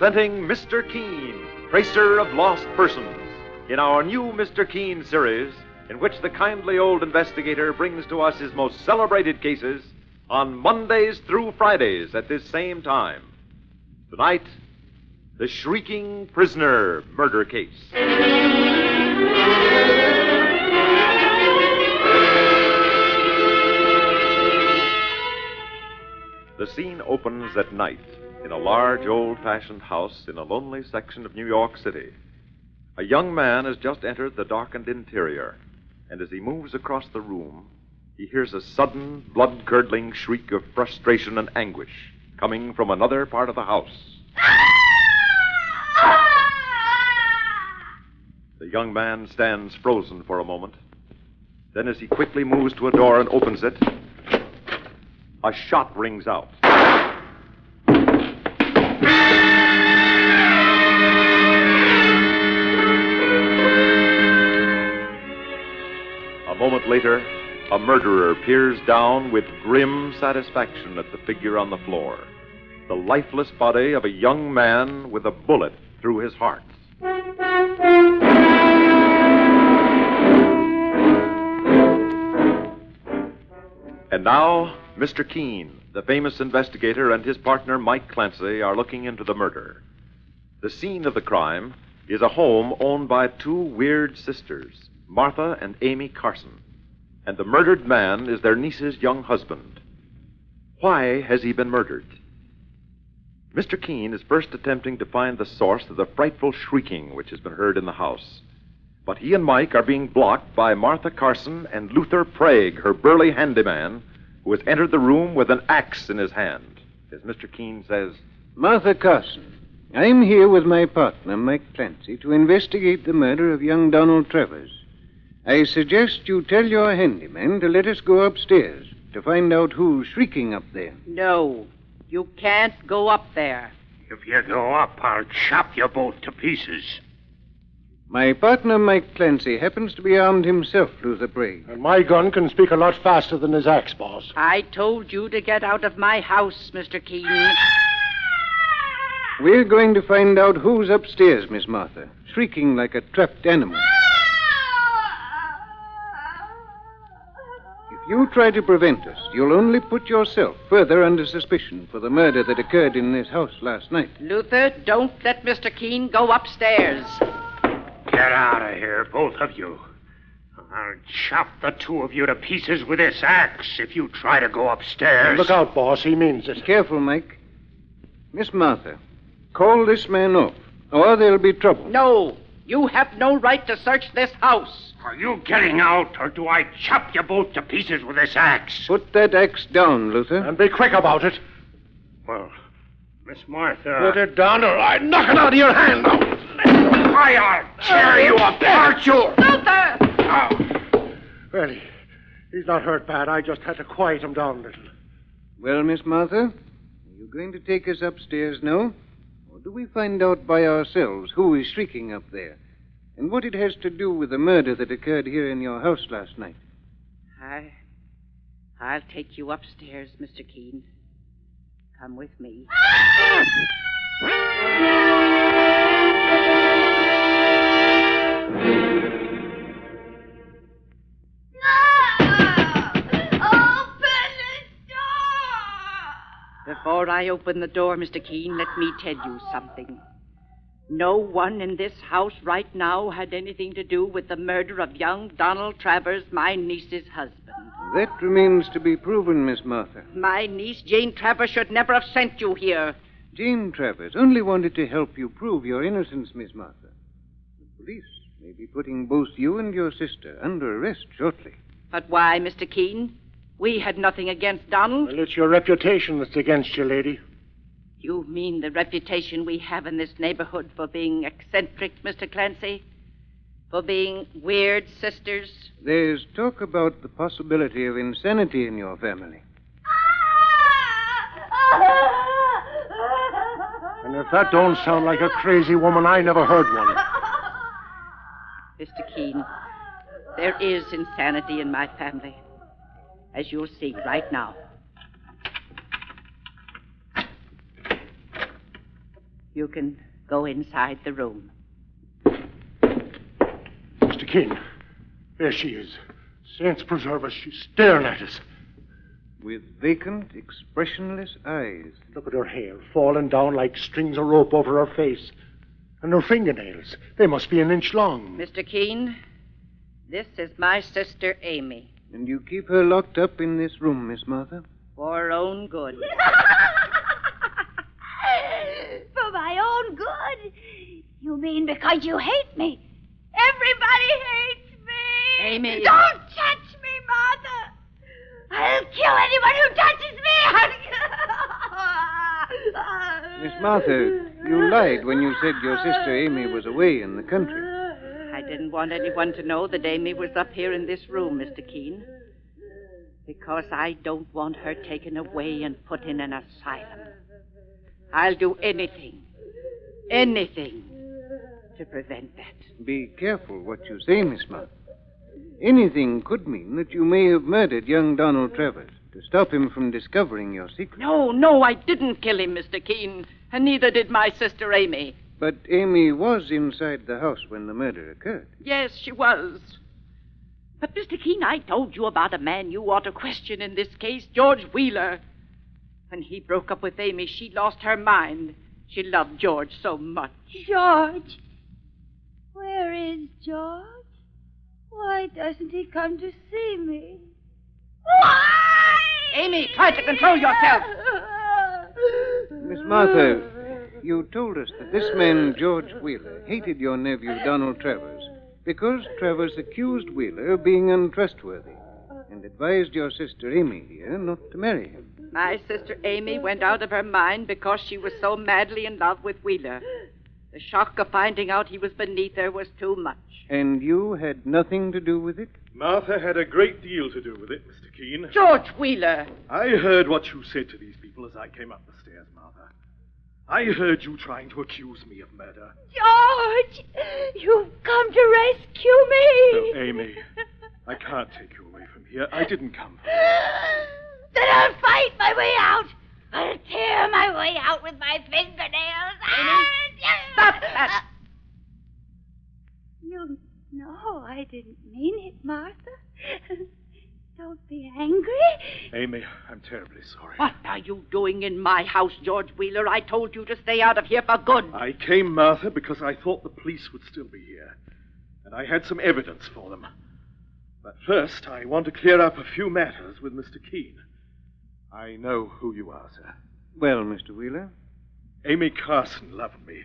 presenting Mr. Keen, Tracer of Lost Persons, in our new Mr. Keen series, in which the kindly old investigator brings to us his most celebrated cases on Mondays through Fridays at this same time. Tonight, the Shrieking Prisoner Murder Case. The scene opens at night in a large old fashioned house in a lonely section of New York City. A young man has just entered the darkened interior, and as he moves across the room, he hears a sudden, blood curdling shriek of frustration and anguish coming from another part of the house. The young man stands frozen for a moment. Then, as he quickly moves to a door and opens it, a shot rings out. Moment later, a murderer peers down with grim satisfaction at the figure on the floor the lifeless body of a young man with a bullet through his heart. And now, Mr. Keen, the famous investigator, and his partner Mike Clancy are looking into the murder. The scene of the crime is a home owned by two weird sisters, Martha and Amy Carson. And the murdered man is their niece's young husband. Why has he been murdered? Mr. Keen is first attempting to find the source of the frightful shrieking which has been heard in the house. But he and Mike are being blocked by Martha Carson and Luther Prague, her burly handyman, who has entered the room with an axe in his hand. As Mr. Keen says, Martha Carson, I'm here with my partner, Mike Clancy, to investigate the murder of young Donald Travers. I suggest you tell your handyman to let us go upstairs to find out who's shrieking up there. No, you can't go up there. If you go up, I'll chop you both to pieces. My partner, Mike Clancy, happens to be armed himself, Luther Prague. And my gun can speak a lot faster than his axe, boss. I told you to get out of my house, Mr. Keen. We're going to find out who's upstairs, Miss Martha, shrieking like a trapped animal. You try to prevent us, you'll only put yourself further under suspicion for the murder that occurred in this house last night. Luther, don't let Mr. Keen go upstairs. Get out of here, both of you. I'll chop the two of you to pieces with this axe if you try to go upstairs. Look out, boss. He means it. Careful, Mike. Miss Martha, call this man off, or there'll be trouble. No, you have no right to search this house. Are you getting out, or do I chop you both to pieces with this axe? Put that axe down, Luther. And be quick about it. Well, Miss Martha. Put it down, or I knock it out of your hand. Why, I'll tear you apart, you. Luther! Oh. Well, he's not hurt bad. I just had to quiet him down a little. Well, Miss Martha, are you going to take us upstairs now? Or do we find out by ourselves who is shrieking up there? And what it has to do with the murder that occurred here in your house last night? I. I'll take you upstairs, Mr. Keen. Come with me. Before I open the door, Mr. Keen, let me tell you something. No one in this house right now had anything to do with the murder of young Donald Travers, my niece's husband. That remains to be proven, Miss Martha. My niece, Jane Travers, should never have sent you here. Jane Travers only wanted to help you prove your innocence, Miss Martha. The police may be putting both you and your sister under arrest shortly. But why, Mr. Keen? We had nothing against Donald. Well, it's your reputation that's against you, lady. You mean the reputation we have in this neighborhood for being eccentric, Mr. Clancy? For being weird sisters? There's talk about the possibility of insanity in your family. And if that don't sound like a crazy woman, I never heard one. Mr. Keen, there is insanity in my family, as you'll see right now. You can go inside the room. Mr. Keen, there she is. Saints preserve us, she's staring at us. With vacant, expressionless eyes. Look at her hair falling down like strings of rope over her face. And her fingernails, they must be an inch long. Mr. Keen, this is my sister Amy. And you keep her locked up in this room, Miss Martha? For her own good. For my own good? You mean because you hate me? Everybody hates me. Amy. Don't touch me, Martha. I'll kill anyone who touches me. Miss Martha, you lied when you said your sister Amy was away in the country. I didn't want anyone to know that Amy was up here in this room, Mr. Keen. Because I don't want her taken away and put in an asylum. I'll do anything, anything to prevent that. Be careful what you say, Miss Martha. Anything could mean that you may have murdered young Donald Travers to stop him from discovering your secret. No, no, I didn't kill him, Mr. Keen, and neither did my sister Amy. But Amy was inside the house when the murder occurred. Yes, she was. But, Mr. Keen, I told you about a man you ought to question in this case, George Wheeler. When he broke up with Amy, she lost her mind. She loved George so much. George. Where is George? Why doesn't he come to see me? Why? Amy, try to control yourself. Miss Martha, you told us that this man, George Wheeler, hated your nephew, Donald Travers, because Travers accused Wheeler of being untrustworthy and advised your sister Amy here not to marry him. My sister Amy went out of her mind because she was so madly in love with Wheeler. The shock of finding out he was beneath her was too much. And you had nothing to do with it? Martha had a great deal to do with it, Mr. Keen. George Wheeler! I heard what you said to these people as I came up the stairs, Martha. I heard you trying to accuse me of murder. George, you've come to rescue me. No, Amy, I can't take you away from here. I didn't come. Then I'll fight my way out. I'll tear my way out with my fingernails. Stop that! You know I didn't mean it, Martha. Don't be angry. Amy, I'm terribly sorry. What are you doing in my house, George Wheeler? I told you to stay out of here for good. I came, Martha, because I thought the police would still be here. And I had some evidence for them. But first, I want to clear up a few matters with Mr. Keen. I know who you are, sir. Well, Mr. Wheeler? Amy Carson loved me,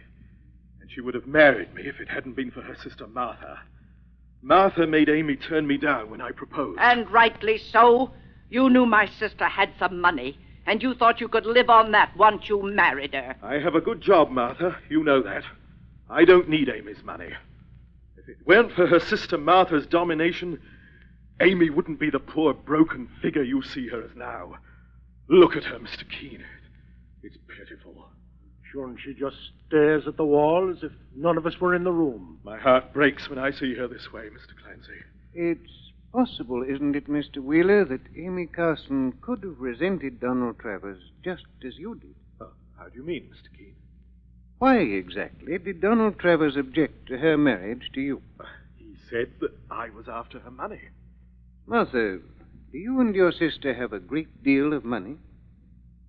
and she would have married me if it hadn't been for her sister Martha. Martha made Amy turn me down when I proposed. And rightly so. You knew my sister had some money, and you thought you could live on that once you married her. I have a good job, Martha. You know that. I don't need Amy's money. If it weren't for her sister Martha's domination, Amy wouldn't be the poor broken figure you see her as now. Look at her, Mr. Keen. It's pitiful. Sure, she just stares at the wall as if none of us were in the room. My heart breaks when I see her this way, Mr. Clancy. It's possible, isn't it, Mr. Wheeler, that Amy Carson could have resented Donald Travers just as you did? Oh, how do you mean, Mr. Keen? Why exactly did Donald Travers object to her marriage to you? Uh, he said that I was after her money. Martha, do you and your sister have a great deal of money?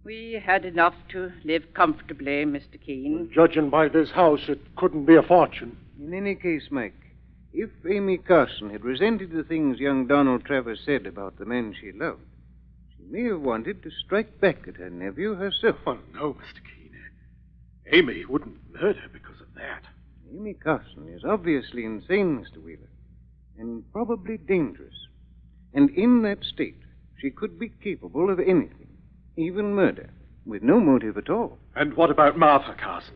We had enough to live comfortably, Mr. Keen. Judging by this house, it couldn't be a fortune. In any case, Mike, if Amy Carson had resented the things young Donald Travers said about the men she loved, she may have wanted to strike back at her nephew herself. Oh, no, Mr. Keen. Amy wouldn't murder because of that. Amy Carson is obviously insane, Mr. Wheeler, and probably dangerous. And in that state, she could be capable of anything, even murder, with no motive at all. And what about Martha Carson?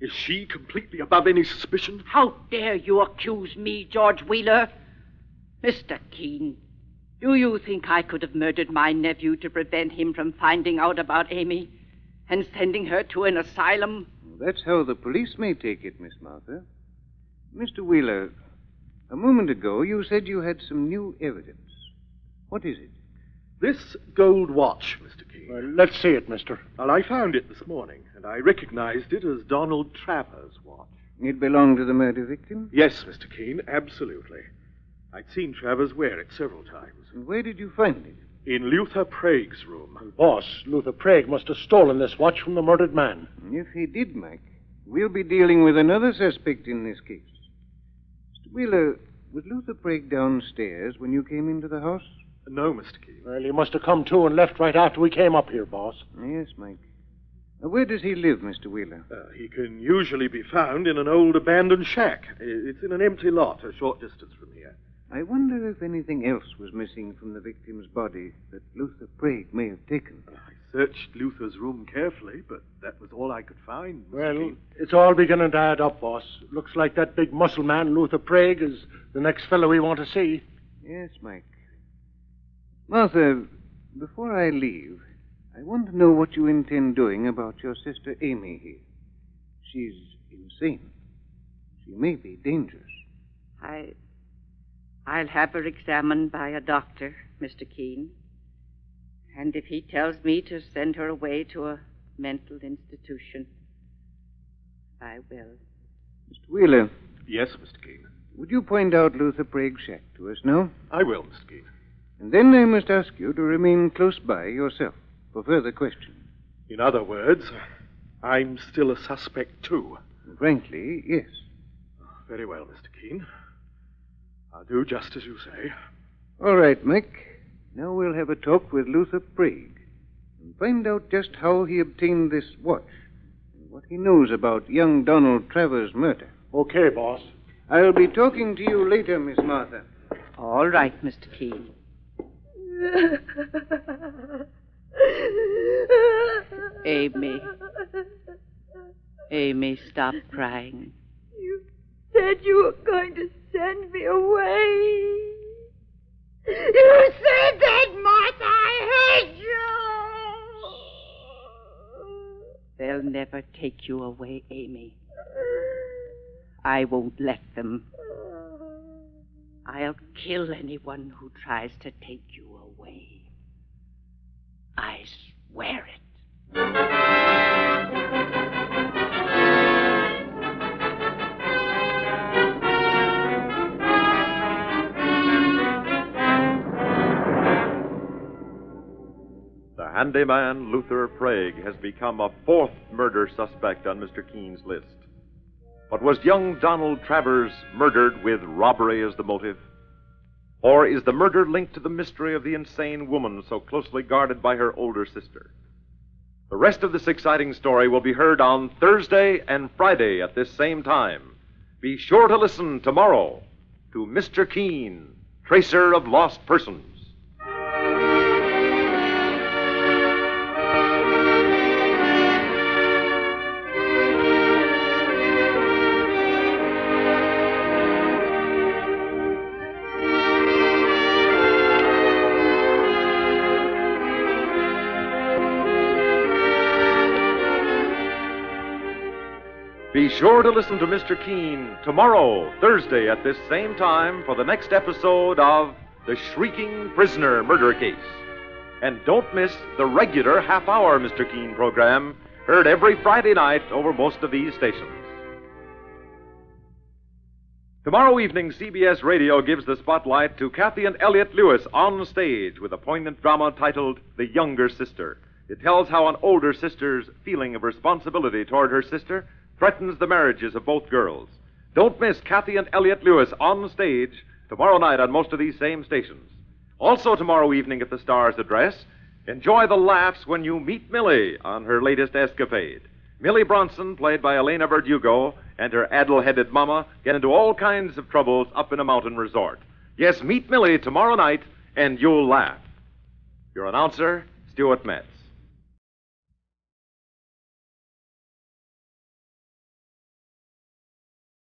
Is she completely above any suspicion? How dare you accuse me, George Wheeler? Mr. Keen, do you think I could have murdered my nephew to prevent him from finding out about Amy and sending her to an asylum? That's how the police may take it, Miss Martha. Mr. Wheeler, a moment ago you said you had some new evidence. What is it? This gold watch, Mr. Keen. Well, let's see it, mister. Well, I found it this morning, and I recognized it as Donald Travers' watch. It belonged to the murder victim? Yes, Mr. Keen, absolutely. I'd seen Travers wear it several times. And where did you find it? In Luther Prague's room. Boss, Luther Prague must have stolen this watch from the murdered man. If he did, Mike, we'll be dealing with another suspect in this case. Mr. Wheeler, was Luther Prague downstairs when you came into the house? No, Mr. Keen. Well, he must have come to and left right after we came up here, boss. Yes, Mike. Now, where does he live, Mr. Wheeler? Uh, he can usually be found in an old abandoned shack. It's in an empty lot a short distance from here. I wonder if anything else was missing from the victim's body that Luther Prague may have taken. I searched Luther's room carefully, but that was all I could find. Mr. Well, Keen. it's all beginning to add up, boss. Looks like that big muscle man, Luther Prague, is the next fellow we want to see. Yes, Mike. Martha, before I leave, I want to know what you intend doing about your sister Amy here. She's insane. She may be dangerous. I. I'll have her examined by a doctor, Mr. Keen. And if he tells me to send her away to a mental institution, I will. Mr. Wheeler, Yes, Mr. Keen. would you point out Luther Prague's shack to us now? I will, Mr. Keen. And then I must ask you to remain close by yourself for further questioning. In other words, I'm still a suspect, too. Frankly, yes. Very well, Mr. Keen. I'll do just as you say. All right, Mike. Now we'll have a talk with Luther Prague and find out just how he obtained this watch and what he knows about young Donald Travers' murder. Okay, boss. I'll be talking to you later, Miss Martha. All right, Mr. Keen. Amy. Amy, stop crying. You said you were going to send me away. You said that, Martha. I hate you. They'll never take you away, Amy. I won't let them. I'll kill anyone who tries to take you I swear it. The handyman Luther Prague has become a fourth murder suspect on Mr. Keen's list. But was young Donald Travers murdered with robbery as the motive? Or is the murder linked to the mystery of the insane woman so closely guarded by her older sister? The rest of this exciting story will be heard on Thursday and Friday at this same time. Be sure to listen tomorrow to Mr. Keen, Tracer of Lost Persons. Sure to listen to Mr. Keen tomorrow, Thursday, at this same time for the next episode of The Shrieking Prisoner Murder Case. And don't miss the regular half hour Mr. Keen program, heard every Friday night over most of these stations. Tomorrow evening, CBS Radio gives the spotlight to Cathy and Elliott Lewis on stage with a poignant drama titled The Younger Sister. It tells how an older sister's feeling of responsibility toward her sister threatens the marriages of both girls. Don't miss Cathy and Elliott Lewis on stage tomorrow night on most of these same stations. Also, tomorrow evening at the Star's address, enjoy the laughs when you meet Millie on her latest escapade. Millie Bronson, played by Elena Verdugo, and her addle headed mama get into all kinds of troubles up in a mountain resort. Yes, meet Millie tomorrow night, and you'll laugh. Your announcer, Stuart Metz.